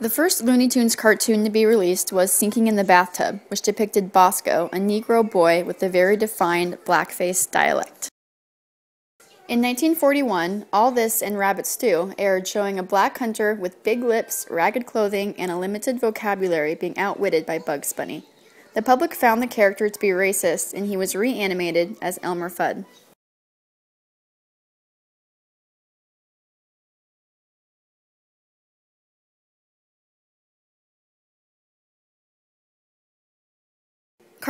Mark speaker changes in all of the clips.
Speaker 1: The first Looney Tunes cartoon to be released was Sinking in the Bathtub, which depicted Bosko, a Negro boy with a very defined blackface dialect. In 1941, All This and Rabbit Stew aired showing a black hunter with big lips, ragged clothing, and a limited vocabulary being outwitted by Bugs Bunny. The public found the character to be racist, and he was reanimated as Elmer Fudd.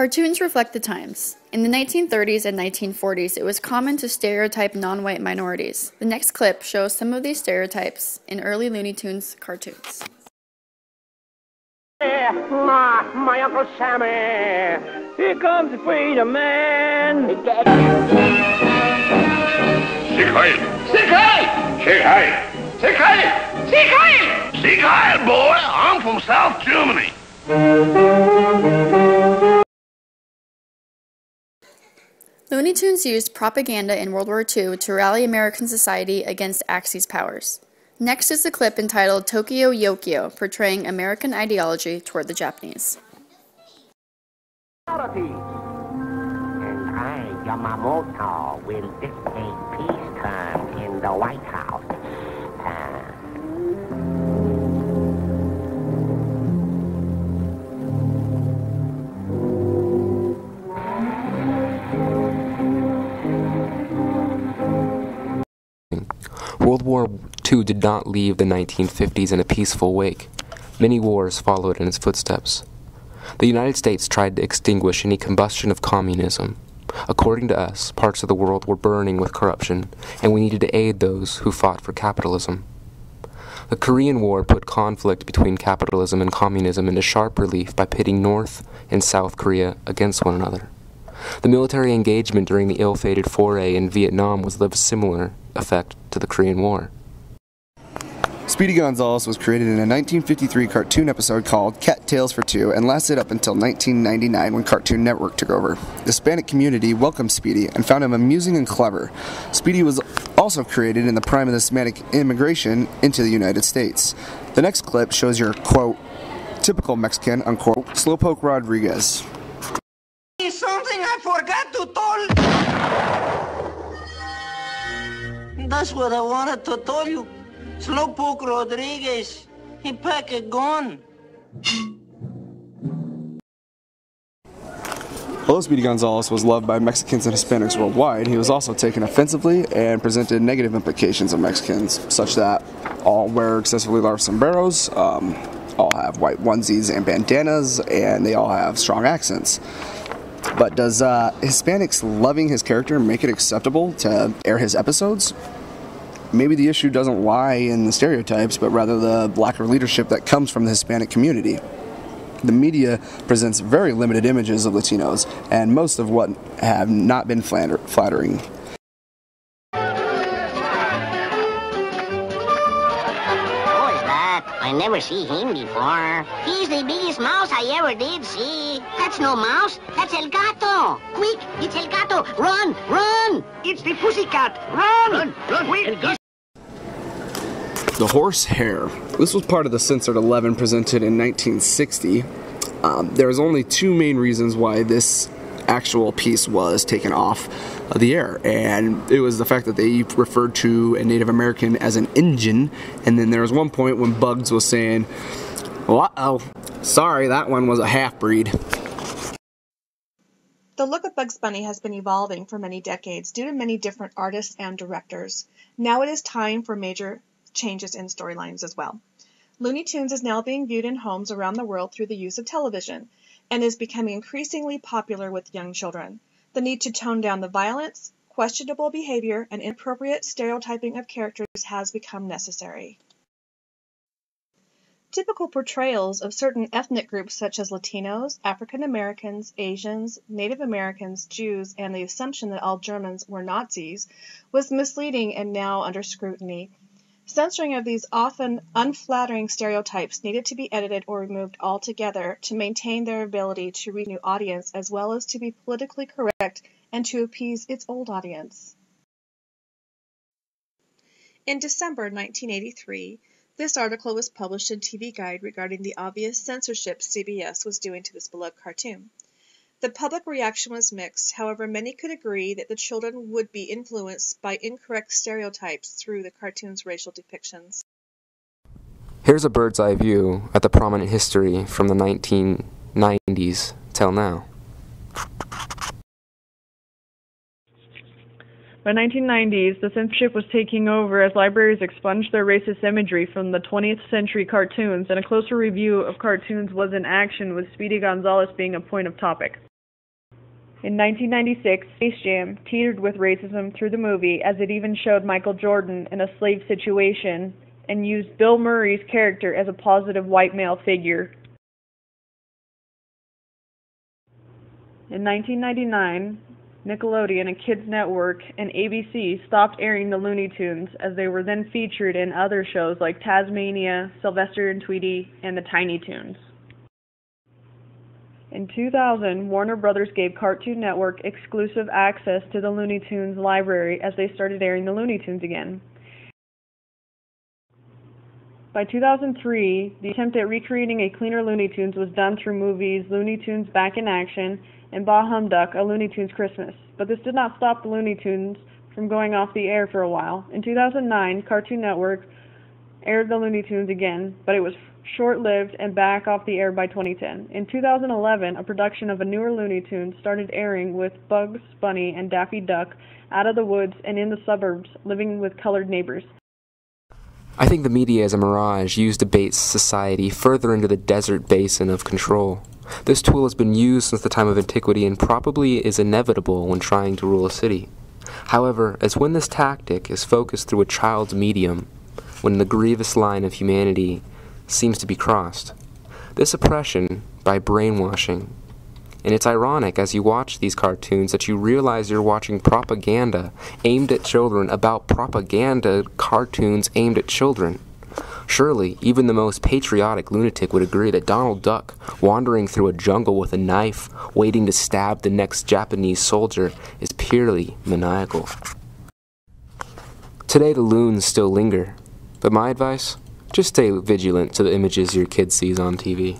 Speaker 1: Cartoons reflect the times. In the 1930s and 1940s, it was common to stereotype non white minorities. The next clip shows some of these stereotypes in early Looney Tunes cartoons.
Speaker 2: My, my Uncle Sammy, here comes the freedom man.
Speaker 3: Sieg Heil! Sieg Heil! Sieg Heil! Sieg Heil! Sieg Heil! Sieg Heil, boy! I'm from South Germany.
Speaker 1: Looney Tunes used propaganda in World War II to rally American society against Axis powers. Next is the clip entitled Tokio Jokio, portraying American ideology toward the Japanese.
Speaker 4: And I, Yamamoto, will dictate peace terms in the White House.
Speaker 5: World War II did not leave the 1950s in a peaceful wake. Many wars followed in its footsteps. The United States tried to extinguish any combustion of communism. According to us, parts of the world were burning with corruption, and we needed to aid those who fought for capitalism. The Korean War put conflict between capitalism and communism into sharp relief by pitting North and South Korea against one another. The military engagement during the ill fated foray in Vietnam was of similar effect to the Korean War.
Speaker 6: Speedy Gonzales was created in a 1953 cartoon episode called Cat-Tails for Two and lasted up until 1999 when Cartoon Network took over. The Hispanic community welcomed Speedy and found him amusing and clever. Speedy was also created in the prime of the Hispanic immigration into the United States. The next clip shows your, quote, typical Mexican, unquote, Slowpoke Rodriguez.
Speaker 7: Something I forgot to tell. That's what I wanted to tell you. Slowpoke Rodriguez. He packed a gun.
Speaker 6: Although Speedy Gonzales was loved by Mexicans and Hispanics worldwide, he was also taken offensively and presented negative implications of Mexicans, such that all wear excessively large sombreros, um, all have white onesies and bandanas, and they all have strong accents. But does uh, Hispanics loving his character make it acceptable to air his episodes? Maybe the issue doesn't lie in the stereotypes, but rather the lack of leadership that comes from the Hispanic community. The media presents very limited images of Latinos, and most of what have not been flatter- flattering.
Speaker 4: I never see him before. He's the biggest mouse I ever did see. That's no mouse. That's El Gato. Quick, it's El Gato. Run, run.
Speaker 7: It's the pussycat. Run! Run, run, quick.
Speaker 6: The horse hair. This was part of the censored 11 presented in 1960. Um, there was only two main reasons why this actual piece was taken off of the air, and it was the fact that they referred to a Native American as an Injun, and then there was one point when Bugs was saying, "Uh oh, sorry, that one was a half breed."
Speaker 8: The look of Bugs Bunny has been evolving for many decades due to many different artists and directors. Now it is time for major changes in storylines as well. Looney Tunes is now being viewed in homes around the world through the use of television and is becoming increasingly popular with young children. The need to tone down the violence, questionable behavior, and inappropriate stereotyping of characters has become necessary. Typical portrayals of certain ethnic groups such as Latinos, African Americans, Asians, Native Americans, Jews, and the assumption that all Germans were Nazis was misleading and now under scrutiny. Censoring of these often unflattering stereotypes needed to be edited or removed altogether to maintain their ability to reach new audience as well as to be politically correct and to appease its old audience. In December 1983, This article was published in TV Guide regarding the obvious censorship CBS was doing to this beloved cartoon. The public reaction was mixed, however many could agree that the children would be influenced by incorrect stereotypes through the cartoon's racial depictions.
Speaker 5: Here's a bird's eye view at the prominent history from the 1990s till now.
Speaker 9: By 1990s, the censorship was taking over as libraries expunged their racist imagery from the 20th century cartoons, and a closer review of cartoons was in action with Speedy Gonzales being a point of topic. In 1996, Space Jam teetered with racism through the movie as it even showed Michael Jordan in a slave situation and used Bill Murray's character as a positive white male figure. In 1999, Nickelodeon and Kids Network and ABC stopped airing the Looney Tunes as they were then featured in other shows like Taz-Mania, Sylvester and Tweety, and the Tiny Toons. In 2000, Warner Brothers gave Cartoon Network exclusive access to the Looney Tunes library as they started airing the Looney Tunes again. By 2003, the attempt at recreating a cleaner Looney Tunes was done through movies Looney Tunes Back in Action and Bah Humduck, A Looney Tunes Christmas. But this did not stop the Looney Tunes from going off the air for a while. In 2009, Cartoon Network aired the Looney Tunes again, but it was short-lived and back off the air by 2010. In 2011, a production of a newer Looney Tunes started airing with Bugs Bunny and Daffy Duck out of the woods and in the suburbs, living with colored neighbors.
Speaker 5: I think the media as a mirage used to bait society further into the desert basin of control. This tool has been used since the time of antiquity and probably is inevitable when trying to rule a city. However, as when this tactic is focused through a child's medium, when the grievous line of humanity seems to be crossed, this oppression by brainwashing. And it's ironic as you watch these cartoons that you realize you're watching propaganda aimed at children about propaganda cartoons aimed at children. Surely, even the most patriotic lunatic would agree that Donald Duck, wandering through a jungle with a knife, waiting to stab the next Japanese soldier, is purely maniacal. Today, the loons still linger, but my advice just stay vigilant to the images your kid sees on TV.